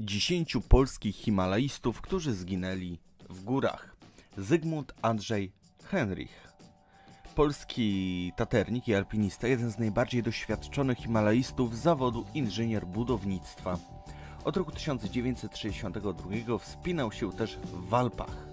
10 polskich himalajstów, którzy zginęli w górach. Zygmunt Andrzej Henrich. Polski taternik i alpinista, jeden z najbardziej doświadczonych himalajstów z zawodu inżynier budownictwa. Od roku 1962 wspinał się też w Alpach.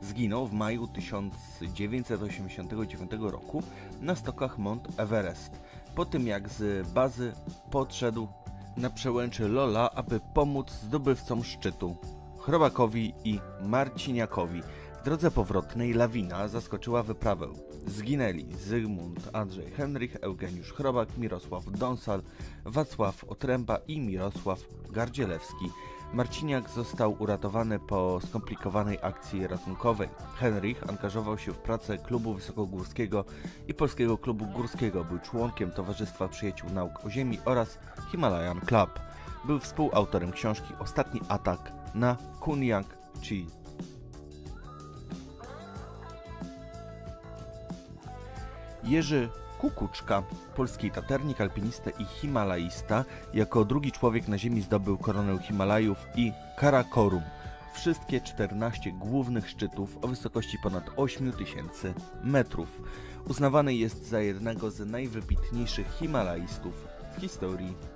Zginął w maju 1989 roku na stokach Mount Everest, po tym jak z bazy podszedł na przełęczy Lola, aby pomóc zdobywcom szczytu, Chrobakowi i Marciniakowi. W drodze powrotnej lawina zaskoczyła wyprawę. Zginęli Zygmunt Andrzej Henrych, Eugeniusz Chrobak, Mirosław Donsal, Wacław Otręba i Mirosław Gardzielewski. Marciniak został uratowany po skomplikowanej akcji ratunkowej. Henrich angażował się w pracę klubu wysokogórskiego i Polskiego Klubu Górskiego. Był członkiem Towarzystwa Przyjaciół Nauk o Ziemi oraz Himalayan Club. Był współautorem książki Ostatni atak na Kunyang Chi. Jerzy Kukuczka, polski taternik, alpinista i himalaista, jako drugi człowiek na Ziemi zdobył koronę Himalajów i Karakorum, wszystkie 14 głównych szczytów o wysokości ponad 8000 metrów. Uznawany jest za jednego z najwybitniejszych himalaistów w historii.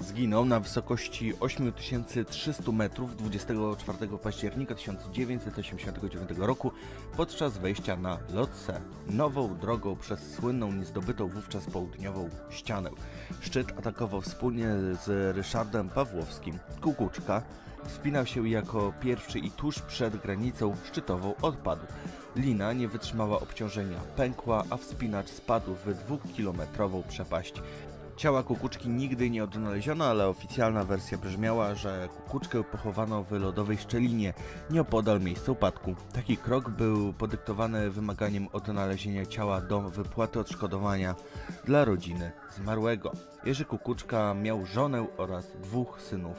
Zginął na wysokości 8300 metrów 24 października 1989 roku podczas wejścia na Lotse, nową drogą przez słynną niezdobytą wówczas południową ścianę. Szczyt atakował wspólnie z Ryszardem Pawłowskim. Kukuczka wspinał się jako pierwszy i tuż przed granicą szczytową odpadł. Lina nie wytrzymała obciążenia, pękła, a wspinacz spadł w dwukilometrową przepaść. Ciała kukuczki nigdy nie odnaleziono, ale oficjalna wersja brzmiała, że kukuczkę pochowano w lodowej szczelinie nieopodal miejsca upadku. Taki krok był podyktowany wymaganiem odnalezienia ciała do wypłaty odszkodowania dla rodziny zmarłego. Jerzy Kukuczka miał żonę oraz dwóch synów.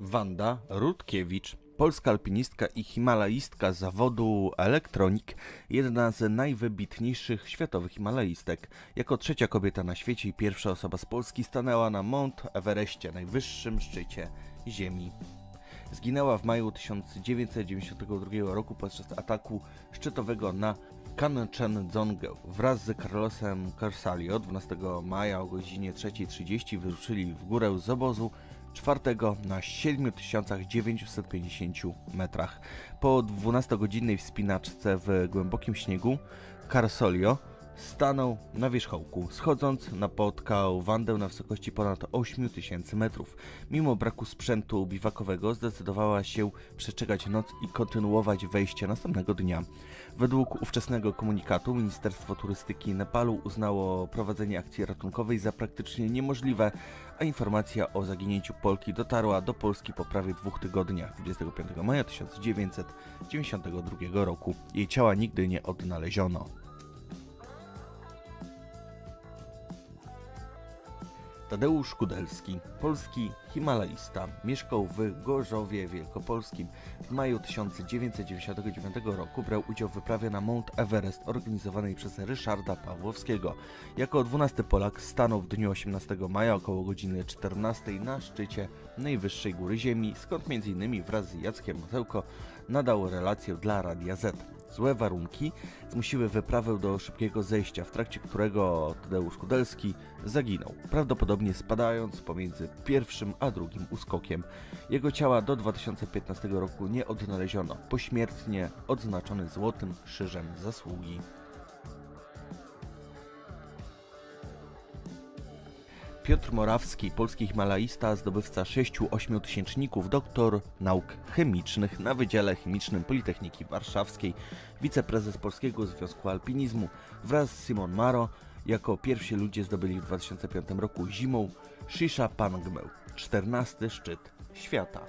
Wanda Rutkiewicz Polska alpinistka i himalaistka zawodu elektronik, jedna z najwybitniejszych światowych himalaistek. Jako trzecia kobieta na świecie i pierwsza osoba z Polski stanęła na Mount Everestie, najwyższym szczycie Ziemi. Zginęła w maju 1992 roku podczas ataku szczytowego na Kanchenjungę. Wraz z Carlosem Carsalio 12 maja o godzinie 3.30 wyruszyli w górę z obozu czwartego na 7950 metrach. Po 12-godzinnej wspinaczce w głębokim śniegu Carsolio stanął na wierzchołku, schodząc napotkał Wandę na wysokości ponad 8000 metrów. Mimo braku sprzętu biwakowego zdecydowała się przeczekać noc i kontynuować wejście następnego dnia. Według ówczesnego komunikatu Ministerstwo Turystyki Nepalu uznało prowadzenie akcji ratunkowej za praktycznie niemożliwe, a informacja o zaginięciu Polki dotarła do Polski po prawie dwóch tygodniach, 25 maja 1992 roku. Jej ciała nigdy nie odnaleziono. Tadeusz Kudelski, polski himalaista, mieszkał w Gorzowie Wielkopolskim. W maju 1999 roku brał udział w wyprawie na Mount Everest organizowanej przez Ryszarda Pawłowskiego. Jako 12 Polak stanął w dniu 18 maja około godziny 14 na szczycie najwyższej góry Ziemi, skąd m.in. wraz z Jackiem Matełko nadał relację dla Radia Z. Złe warunki zmusiły wyprawę do szybkiego zejścia, w trakcie którego Tadeusz Kudelski zaginął, prawdopodobnie spadając pomiędzy pierwszym a drugim uskokiem. Jego ciała do 2015 roku nie odnaleziono, pośmiertnie odznaczony Złotym Krzyżem Zasługi. Piotr Morawski, polski himalaista, zdobywca 6-8 tysięczników, doktor nauk chemicznych na Wydziale Chemicznym Politechniki Warszawskiej, wiceprezes Polskiego Związku Alpinizmu wraz z Simon Maro jako pierwsi ludzie zdobyli w 2005 roku zimą Shisha Pangmę, 14 szczyt świata.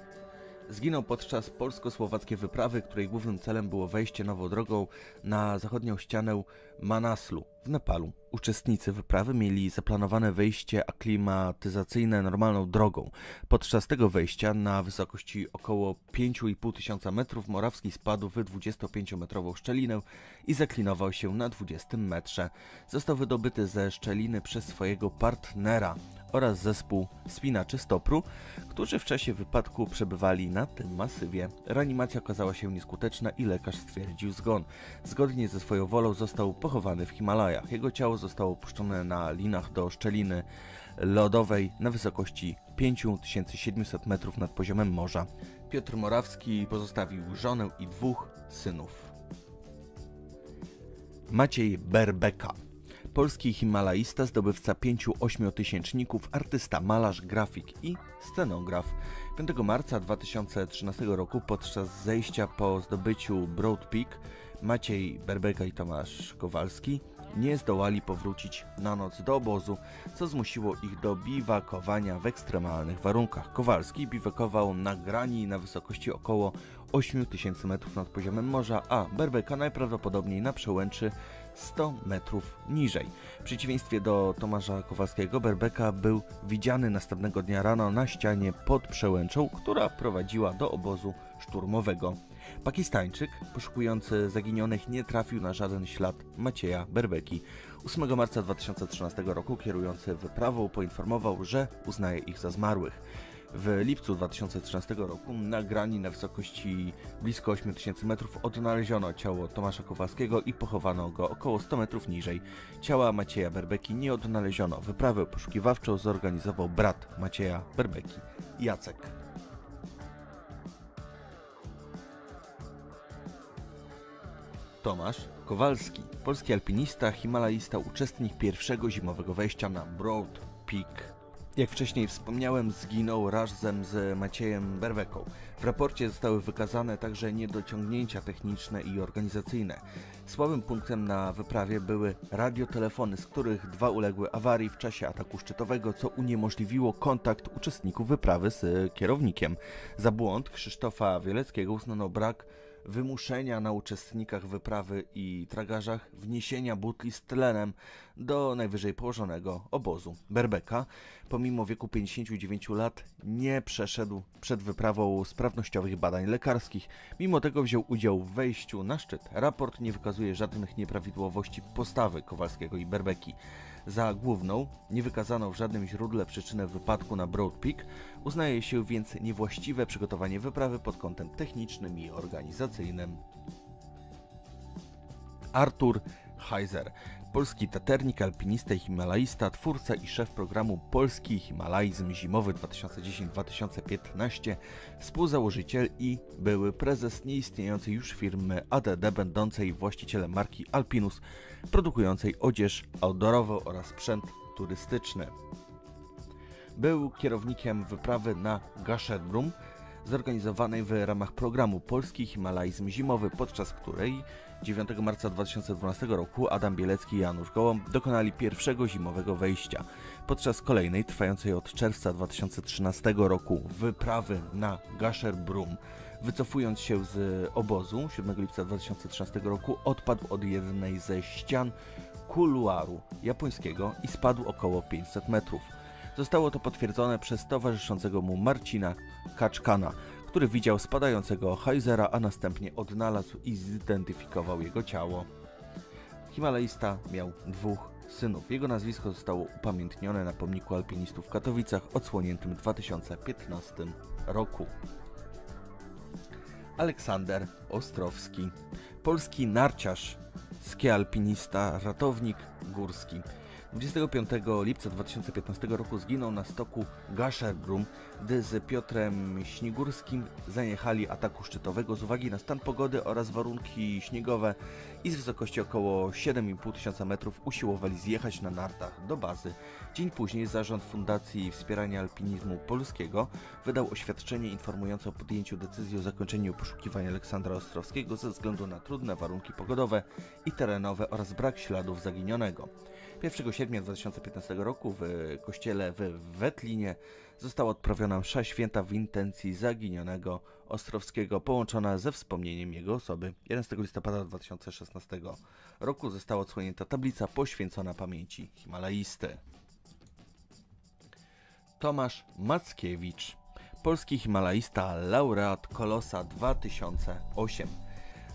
Zginął podczas polsko-słowackiej wyprawy, której głównym celem było wejście nową drogą na zachodnią ścianę Manaslu. Nepalu. Uczestnicy wyprawy mieli zaplanowane wejście aklimatyzacyjne normalną drogą. Podczas tego wejścia na wysokości około 5,5 tysiąca metrów Morawski spadł w 25-metrową szczelinę i zaklinował się na 20 metrze. Został wydobyty ze szczeliny przez swojego partnera oraz zespół spinaczy stopru, którzy w czasie wypadku przebywali na tym masywie. Reanimacja okazała się nieskuteczna i lekarz stwierdził zgon. Zgodnie ze swoją wolą został pochowany w Himalajach. Jego ciało zostało opuszczone na linach do szczeliny lodowej na wysokości 5700 metrów nad poziomem morza. Piotr Morawski pozostawił żonę i dwóch synów. Maciej Berbeka polski himalaista, zdobywca pięciu ośmiotysięczników, artysta, malarz, grafik i scenograf. 5 marca 2013 roku podczas zejścia po zdobyciu Broad Peak Maciej Berbeka i Tomasz Kowalski nie zdołali powrócić na noc do obozu, co zmusiło ich do biwakowania w ekstremalnych warunkach. Kowalski biwakował na grani na wysokości około 8000 metrów nad poziomem morza, a Berbeka najprawdopodobniej na przełęczy 100 metrów niżej. W przeciwieństwie do Tomasza Kowalskiego, Berbeka był widziany następnego dnia rano na ścianie pod przełęczą, która prowadziła do obozu szturmowego. Pakistańczyk poszukujący zaginionych nie trafił na żaden ślad Macieja Berbeki. 8 marca 2013 roku kierujący wyprawą poinformował, że uznaje ich za zmarłych. W lipcu 2013 roku na grani na wysokości blisko 8000 metrów odnaleziono ciało Tomasza Kowalskiego i pochowano go około 100 metrów niżej. Ciała Macieja Berbeki nie odnaleziono. Wyprawę poszukiwawczą zorganizował brat Macieja Berbeki, Jacek. Tomasz Kowalski, polski alpinista, himalaista, uczestnik pierwszego zimowego wejścia na Broad Peak. Jak wcześniej wspomniałem, zginął razem z Maciejem Berweką. W raporcie zostały wykazane także niedociągnięcia techniczne i organizacyjne. Słabym punktem na wyprawie były radiotelefony, z których dwa uległy awarii w czasie ataku szczytowego, co uniemożliwiło kontakt uczestników wyprawy z kierownikiem. Za błąd Krzysztofa Wieleckiego uznano brak wymuszenia na uczestnikach wyprawy i tragarzach wniesienia butli z tlenem do najwyżej położonego obozu. Berbeka, pomimo wieku 59 lat, nie przeszedł przed wyprawą sprawnościowych badań lekarskich. Mimo tego wziął udział w wejściu na szczyt. Raport nie wykazuje żadnych nieprawidłowości postawy Kowalskiego i Berbeki. Za główną, nie wykazano w żadnym źródle przyczynę wypadku na Broad Peak, uznaje się więc niewłaściwe przygotowanie wyprawy pod kątem technicznym i organizacyjnym. Artur Heiser, polski taternik, alpinista i himalaista, twórca i szef programu Polski Himalaizm Zimowy 2010-2015, współzałożyciel i były prezes nieistniejącej już firmy ADD, będącej właścicielem marki Alpinus, produkującej odzież outdoorową oraz sprzęt turystyczny. Był kierownikiem wyprawy na Gasherbrum, zorganizowanej w ramach programu Polski Himalaizm Zimowy, podczas której 9 marca 2012 roku Adam Bielecki i Janusz Gołąb dokonali pierwszego zimowego wejścia. Podczas kolejnej, trwającej od czerwca 2013 roku, wyprawy na Gasherbrum, wycofując się z obozu 7 lipca 2013 roku, odpadł od jednej ze ścian kuluaru japońskiego i spadł około 500 metrów. Zostało to potwierdzone przez towarzyszącego mu Marcina Kaczkana, który widział spadającego Heisera, a następnie odnalazł i zidentyfikował jego ciało. Himalajista miał dwóch synów. Jego nazwisko zostało upamiętnione na pomniku alpinistów w Katowicach odsłoniętym w 2015 roku. Aleksander Ostrowski, polski narciarz, skialpinista, ratownik górski. 25 lipca 2015 roku zginął na stoku Gasherbrum, gdy z Piotrem Śnigurskim zajechali ataku szczytowego z uwagi na stan pogody oraz warunki śniegowe i z wysokości około 7,5 tysiąca metrów usiłowali zjechać na nartach do bazy. Dzień później zarząd Fundacji Wspierania Alpinizmu Polskiego wydał oświadczenie informujące o podjęciu decyzji o zakończeniu poszukiwań Aleksandra Ostrowskiego ze względu na trudne warunki pogodowe i terenowe oraz brak śladów zaginionego. 1 sierpnia 2015 roku w kościele w Wetlinie została odprawiona msza święta w intencji zaginionego Ostrowskiego, połączona ze wspomnieniem jego osoby. 11 listopada 2016 roku została odsłonięta tablica poświęcona pamięci Himalajisty. Tomasz Mackiewicz, polski himalaista, laureat Kolosa 2008.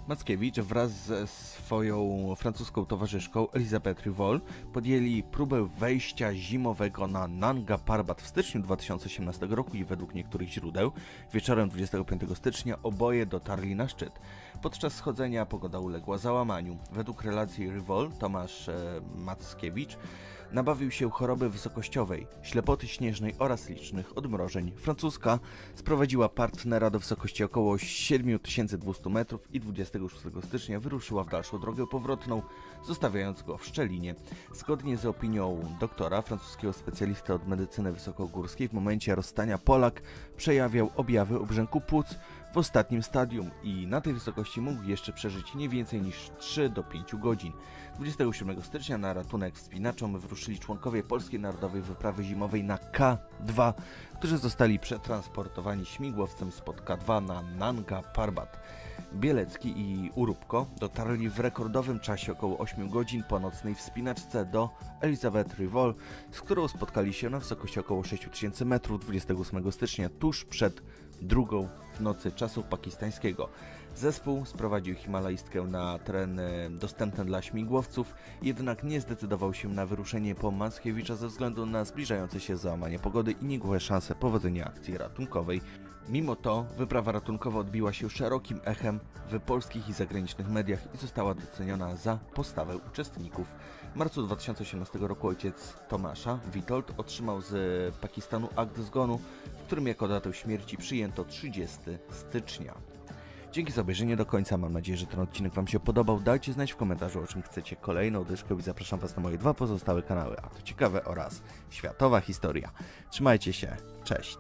Mackiewicz wraz ze swoją francuską towarzyszką Elisabeth Rivol podjęli próbę wejścia zimowego na Nanga Parbat w styczniu 2018 roku i według niektórych źródeł wieczorem 25 stycznia oboje dotarli na szczyt. Podczas schodzenia pogoda uległa załamaniu. Według relacji Rivol Tomasz e, Mackiewicz nabawił się choroby wysokościowej, ślepoty śnieżnej oraz licznych odmrożeń. Francuska sprowadziła partnera do wysokości około 7200 metrów i 26 stycznia wyruszyła w dalszą drogę powrotną, zostawiając go w Szczelinie. Zgodnie z opinią doktora, francuskiego specjalisty od medycyny wysokogórskiej, w momencie rozstania Polak przejawiał objawy obrzęku płuc w ostatnim stadium i na tej wysokości mógł jeszcze przeżyć nie więcej niż 3 do 5 godzin. 27 stycznia na ratunek wspinaczom wyruszyli członkowie Polskiej Narodowej Wyprawy Zimowej na K2, którzy zostali przetransportowani śmigłowcem spod K2 na Nanga Parbat. Bielecki i Urubko dotarli w rekordowym czasie około 8 godzin po nocnej wspinaczce do Elizabeth Rivol, z którą spotkali się na wysokości około 6000 metrów 28 stycznia, tuż przed drugą w nocy czasu pakistańskiego. Zespół sprowadził Himalajstkę na tereny dostępne dla śmigłowców, jednak nie zdecydował się na wyruszenie po Mackiewicza ze względu na zbliżające się załamanie pogody i nigłe szanse powodzenia akcji ratunkowej. Mimo to wyprawa ratunkowa odbiła się szerokim echem w polskich i zagranicznych mediach i została doceniona za postawę uczestników. W marcu 2018 roku ojciec Tomasza, Witold, otrzymał z Pakistanu akt zgonu, w którym jako datę śmierci przyjęto 30 stycznia. Dzięki za obejrzenie do końca, mam nadzieję, że ten odcinek Wam się podobał. Dajcie znać w komentarzu, o czym chcecie kolejną dyszkę i zapraszam Was na moje dwa pozostałe kanały, a to ciekawe oraz światowa historia. Trzymajcie się, cześć!